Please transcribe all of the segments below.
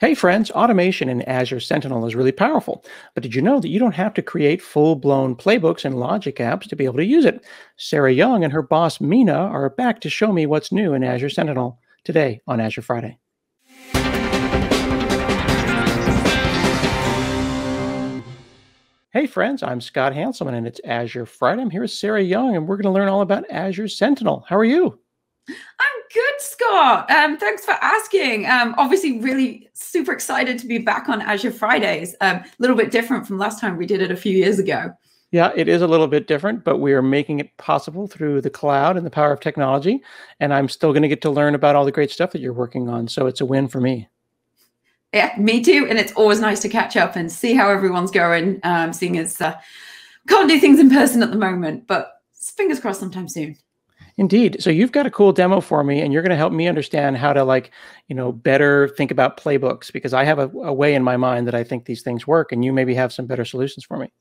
Hey friends, automation in Azure Sentinel is really powerful, but did you know that you don't have to create full-blown playbooks and logic apps to be able to use it? Sarah Young and her boss Mina are back to show me what's new in Azure Sentinel today on Azure Friday. Hey friends, I'm Scott Hanselman and it's Azure Friday. I'm here with Sarah Young and we're going to learn all about Azure Sentinel. How are you? I'm good, Um, thanks for asking. Um, obviously, really super excited to be back on Azure Fridays. Um, a little bit different from last time we did it a few years ago. Yeah, it is a little bit different, but we are making it possible through the cloud and the power of technology. And I'm still going to get to learn about all the great stuff that you're working on. So it's a win for me. Yeah, me too. And it's always nice to catch up and see how everyone's going, um, seeing as uh, can't do things in person at the moment, but fingers crossed sometime soon. Indeed. So you've got a cool demo for me, and you're going to help me understand how to like, you know, better think about playbooks because I have a, a way in my mind that I think these things work, and you maybe have some better solutions for me.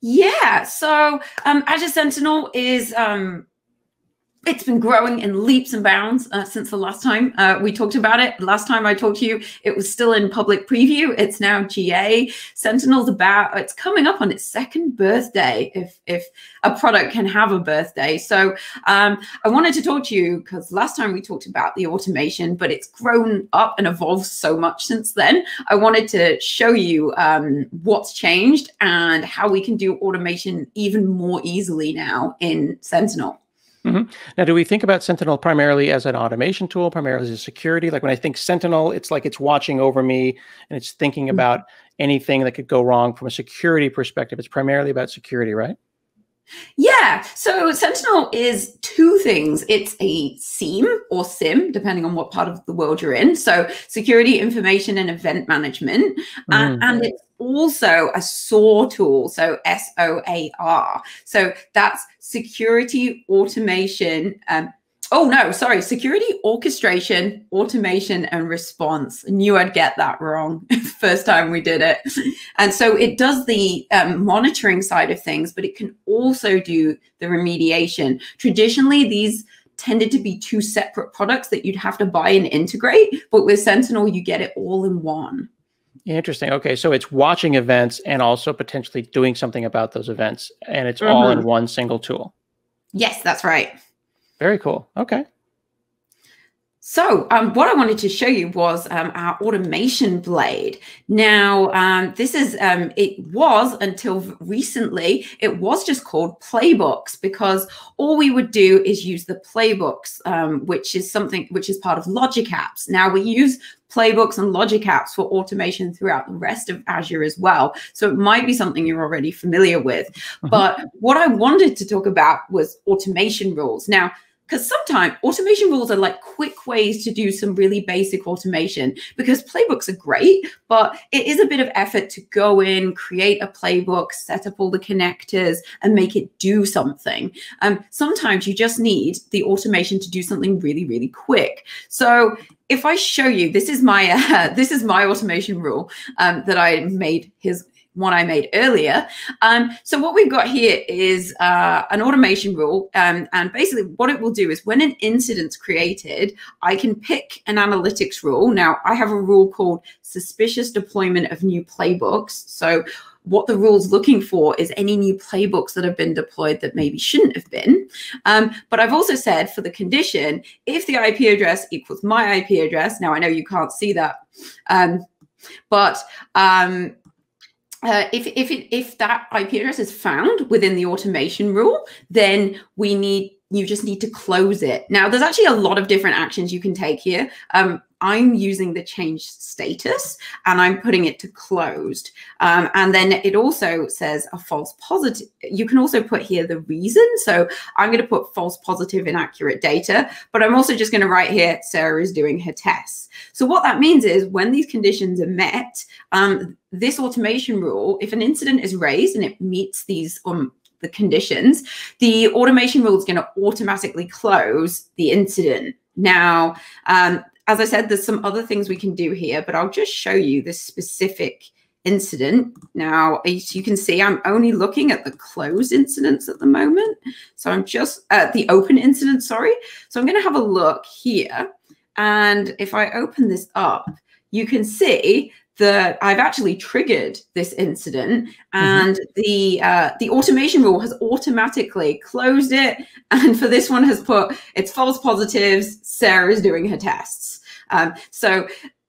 Yeah. So um, Azure Sentinel is um, it's been growing in leaps and bounds uh, since the last time uh, we talked about it. Last time I talked to you, it was still in public preview. It's now GA. Sentinel's about, it's coming up on its second birthday, if, if a product can have a birthday. So um, I wanted to talk to you because last time we talked about the automation, but it's grown up and evolved so much since then. I wanted to show you um, what's changed and how we can do automation even more easily now in Sentinel. Mm-hmm. Now, do we think about Sentinel primarily as an automation tool, primarily as a security? Like when I think Sentinel, it's like it's watching over me and it's thinking mm-hmm. about anything that could go wrong from a security perspective. It's primarily about security, right? Yeah. So Sentinel is two things. It's a SIEM or SIM, depending on what part of the world you're in. So security, information, and event management. Mm. Uh, and it's also a SOAR tool. So S O A R. So that's security, automation, um, Oh no, sorry. Security orchestration, automation, and response. I knew I'd get that wrong first time we did it. And so it does the um, monitoring side of things, but it can also do the remediation. Traditionally, these tended to be two separate products that you'd have to buy and integrate, but with Sentinel, you get it all in one. Interesting. Okay, so it's watching events and also potentially doing something about those events, and it's mm -hmm. all in mm-hmm. one single tool. Yes, that's right. Very cool. Okay. So um, what I wanted to show you was um, our automation blade. Now, um, this is, um, it was until recently, it was just called playbooks because all we would do is use the playbooks, um, which is something, which is part of Logic Apps. Now we use playbooks and Logic Apps for automation throughout the rest of Azure as well. So it might be something you're already familiar with. Mm -hmm. But what I wanted to talk about was automation rules. Now, because sometimes automation rules are like quick ways to do some really basic automation because playbooks are great, but it is a bit of effort to go in, create a playbook, set up all the connectors and make it do something. Um, sometimes you just need the automation to do something really, really quick. So if I show you, this is my uh, this is my automation rule um, that I made his one I made earlier. Um, so what we've got here is uh, an automation rule. Um, and basically what it will do is when an incident's created, I can pick an analytics rule. Now I have a rule called suspicious deployment of new playbooks. So what the rule's looking for is any new playbooks that have been deployed that maybe shouldn't have been. Um, but I've also said for the condition, if the IP address equals my IP address, now I know you can't see that, um, but um, uh, if if it, if that IP address is found within the automation rule, then we need you just need to close it. Now, there's actually a lot of different actions you can take here. Um, I'm using the change status and I'm putting it to closed. Um, and then it also says a false positive. You can also put here the reason. So I'm going to put false positive inaccurate data, but I'm also just going to write here, Sarah is doing her tests. So what that means is when these conditions are met, um, this automation rule, if an incident is raised and it meets these um, the conditions, the automation rule is going to automatically close the incident. Now, um, as I said, there's some other things we can do here, but I'll just show you this specific incident. Now, as you can see, I'm only looking at the closed incidents at the moment. So I'm just at uh, the open incident, sorry. So I'm going to have a look here. And if I open this up, you can see that I've actually triggered this incident, and mm-hmm. the uh, the automation rule has automatically closed it. And for this one, has put it's false positives. Sarah is doing her tests. Um, so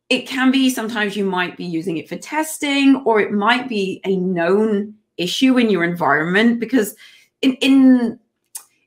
it can be sometimes you might be using it for testing, or it might be a known issue in your environment because in in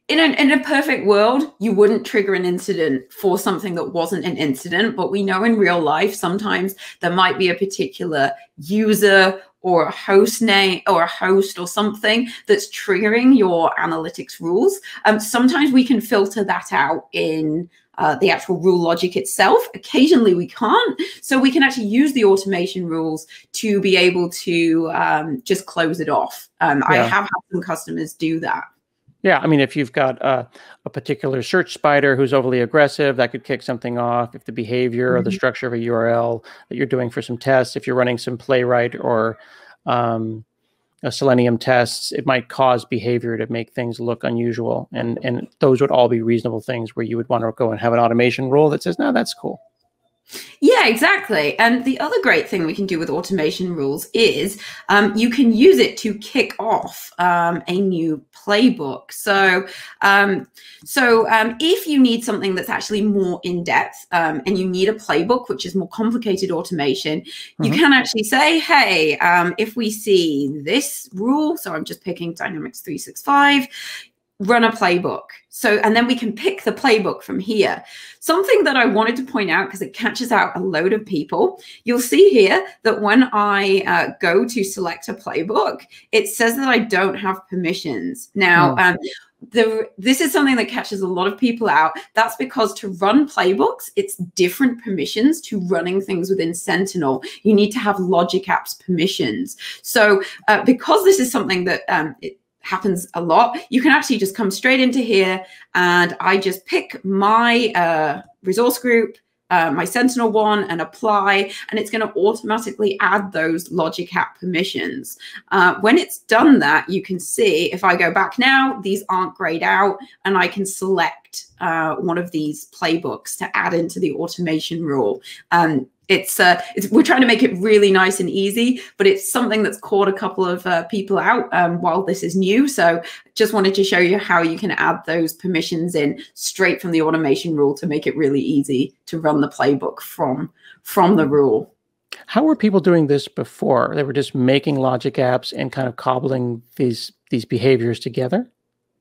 in a, in a perfect world, you wouldn't trigger an incident for something that wasn't an incident. But we know in real life, sometimes there might be a particular user or a host name or a host or something that's triggering your analytics rules. Um, sometimes we can filter that out in uh, the actual rule logic itself. Occasionally we can't. So we can actually use the automation rules to be able to um, just close it off. Um, yeah. I have had some customers do that. Yeah, I mean, if you've got a, a, particular search spider who's overly aggressive, that could kick something off. If the behavior mm-hmm. or the mm-hmm. structure of a URL that you're doing for some tests, if you're running some Playwright or um, Uh, selenium tests, it might cause behavior to make things look unusual. And and those would all be reasonable things where you would want to go and have an automation rule that says, no, that's cool. Yeah, exactly. And the other great thing we can do with automation rules is um, you can use it to kick off um, a new playbook. So, um, so um, if you need something that's actually more in depth um, and you need a playbook, which is more complicated automation, mm-hmm. you can actually say, hey, um, if we see this rule, so I'm just picking Dynamics 365, run a playbook. So, and then we can pick the playbook from here. Something that I wanted to point out because it catches out a load of people. You'll see here that when I uh, go to select a playbook, it says that I don't have permissions. Now, oh. um, the, this is something that catches a lot of people out. That's because to run playbooks, it's different permissions to running things within Sentinel. You need to have Logic Apps permissions. So uh, because this is something that um, it, happens a lot. You can actually just come straight into here and I just pick my uh, resource group, uh, my Sentinel one and apply, and it's going to automatically add those Logic App permissions. Uh, when it's done that, you can see if I go back now, these aren't grayed out, and I can select uh, one of these playbooks to add into the automation rule. Um, it's, uh, it's, we're trying to make it really nice and easy, but it's something that's caught a couple of uh, people out um, while this is new. So just wanted to show you how you can add those permissions in straight from the automation rule to make it really easy to run the playbook from from the rule. How were people doing this before? They were just making logic apps and kind of cobbling these these behaviors together.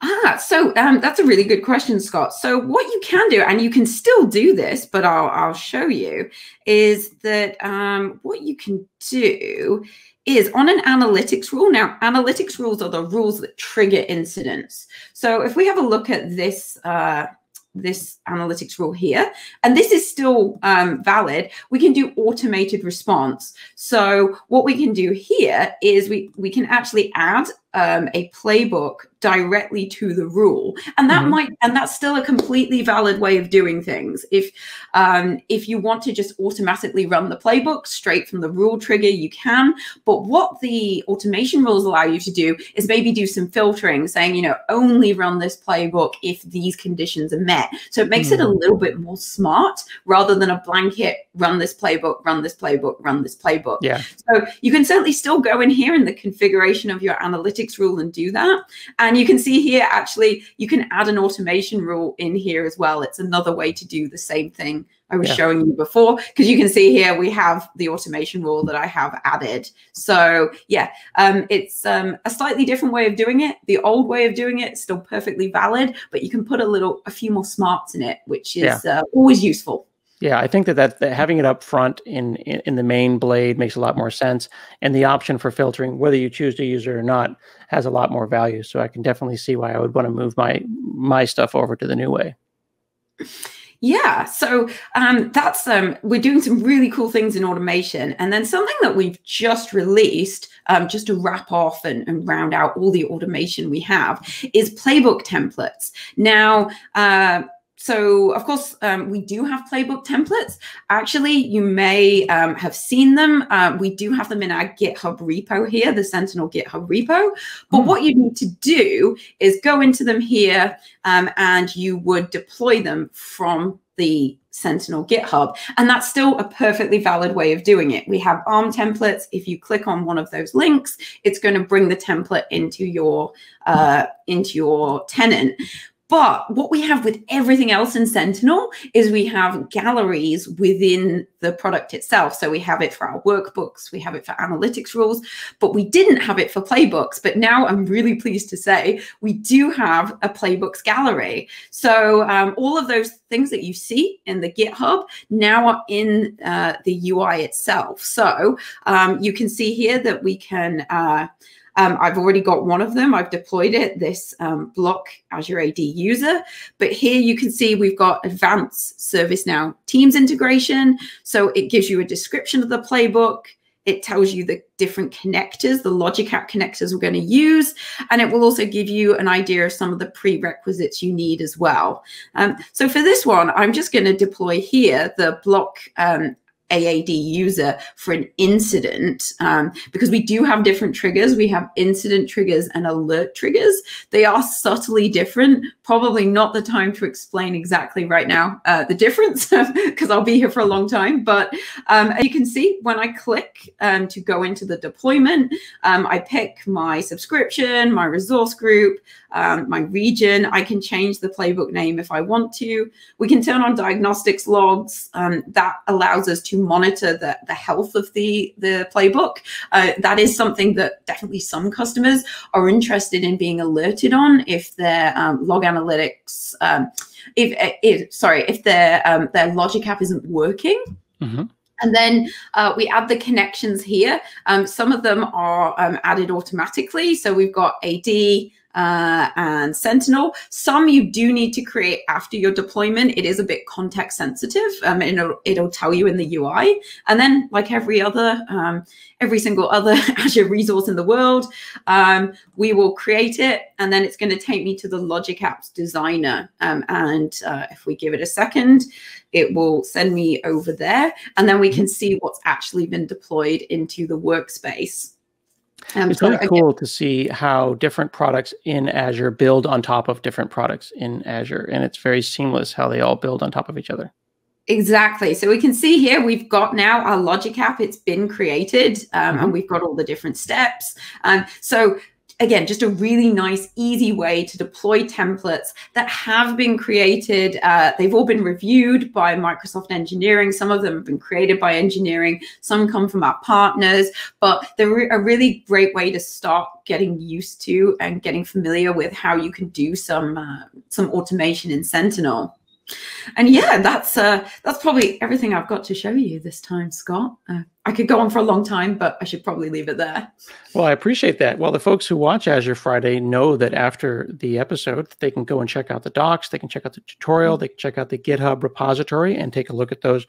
Ah, so um, that's a really good question, Scott. So what you can do, and you can still do this, but I'll, I'll show you, is that um, what you can do is on an analytics rule. Now, analytics rules are the rules that trigger incidents. So if we have a look at this uh, this analytics rule here, and this is still um, valid, we can do automated response. So what we can do here is we, we can actually add um, a playbook directly to the rule and that mm-hmm. might and that's still a completely valid way of doing things if um, if you want to just automatically run the playbook straight from the rule trigger you can but what the automation rules allow you to do is maybe do some filtering saying you know only run this playbook if these conditions are met so it makes mm-hmm. it a mm. little bit more smart rather than a blanket run this playbook run this playbook run this playbook yeah so you can certainly still go in here in the configuration of your analytics rule and do that and and you can see here, actually, you can add an automation rule in here as well. It's another way to do the same thing I was yeah. showing you before, because you can see here we have the automation rule that I have added. So yeah, um, it's um, a slightly different way of doing it. The old way of doing it is still perfectly valid, but you can put a little, a few more smarts in it, which is yeah. uh, always useful. Yeah, I think that, that, that having it up front in, in, in the main blade makes a lot more sense, and the option for filtering, whether you choose to use it or not, has a lot more value. So I can definitely see why I would want to move my my stuff over to the new way. Yeah, so um, that's um, we're doing some really cool things in automation, and then something that we've just released, um, just to wrap off and, and, round out all the automation we have, is playbook templates. Now. Uh, so of course um, we do have playbook templates actually you may um, have seen them uh, we do have them in our github repo here the sentinel github repo but mm. what you need to do is go into them here um, and you would deploy them from the Sentinel GitHub. And that's still a perfectly valid way of doing it. We have ARM templates. If you click on one of those links, it's going to bring the template into your uh, into your tenant. But what we have with everything else in Sentinel is we have galleries within the product itself. So we have it for our workbooks, we have it for analytics rules, but we didn't have it for playbooks. But now I'm really pleased to say we do have a playbooks gallery. So um, all of those things that you see in the GitHub now are in uh, the UI itself. So um, you can see here that we can. Uh, um, I've already got one of them. I've deployed it, this um, block Azure AD user. But here you can see we've got advanced ServiceNow Teams integration. So it gives you a description of the playbook. It tells you the different connectors, the Logic App connectors we're going to use, and it will also give you an idea of some of the prerequisites you need as well. Um, so for this one, I'm just going to deploy here the block um, AAD user for an incident um, because we do have different triggers. We have incident triggers and alert triggers. They are subtly different. Probably not the time to explain exactly right now uh, the difference because I'll be here for a long time. But um, you can see when I click um, to go into the deployment, um, I pick my subscription, my resource group, um, my region. I can change the playbook name if I want to. We can turn on diagnostics logs. Um, that allows us to monitor the, the health of the, the playbook. Uh, that is something that definitely some customers are interested in being alerted on if their um, log analytics, um, if, if, sorry, if their, um, their logic app isn't working. Mm-hmm. And then uh, we add the connections here. Um, some of them are um, added automatically. So we've got AD, uh, and Sentinel. Some you do need to create after your deployment. It is a bit context sensitive. Um, it'll, it'll tell you in the UI. And then like every other, um, every single other Azure resource in the world, um, we will create it. And then it's going to take me to the Logic Apps designer. Um, and uh, if we give it a second, it will send me over there. And then we can see what's actually been deployed into the workspace. Um, it's really cool to see how different products in Azure build on top of different products in Azure. And it's very seamless how they all build on top of each other. Exactly. So we can see here we've got now our logic app. It's been created um, mm -hmm. and we've got all the different steps. Um, so again, just a really nice, easy way to deploy templates that have been created. Uh, they've all been reviewed by Microsoft Engineering. Some of them have been created by engineering. Some come from our partners, but they're a really great way to start getting used to and getting familiar with how you can do some uh, some automation in Sentinel. And yeah, that's uh, that's probably everything I've got to show you this time, Scott. Uh, I could go on for a long time, but I should probably leave it there. Well, I appreciate that. Well, the folks who watch Azure Friday know that after the episode, they can go and check out the docs, they can check out the tutorial, they can check out the GitHub repository and take a look at those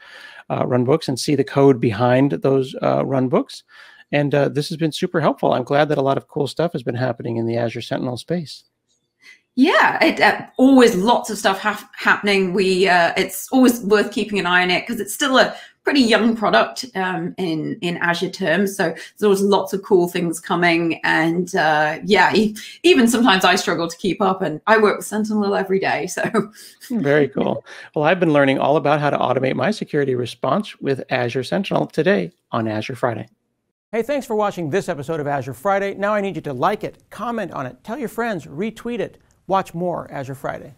uh, run books and see the code behind those uh, run books. And uh, this has been super helpful. I'm glad that a lot of cool stuff has been happening in the Azure Sentinel space. Yeah, it, uh, always lots of stuff ha happening. We uh, it's always worth keeping an eye on it because it's still a pretty young product um, in in Azure terms. So there's always lots of cool things coming, and uh, yeah, e even sometimes I struggle to keep up. And I work with Sentinel every day, so very cool. Well, I've been learning all about how to automate my security response with Azure Sentinel today on Azure Friday. Hey, thanks for watching this episode of Azure Friday. Now I need you to like it, comment on it, tell your friends, retweet it. Watch more Azure Friday.